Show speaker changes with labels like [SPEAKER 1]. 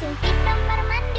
[SPEAKER 1] suntik nomor mana?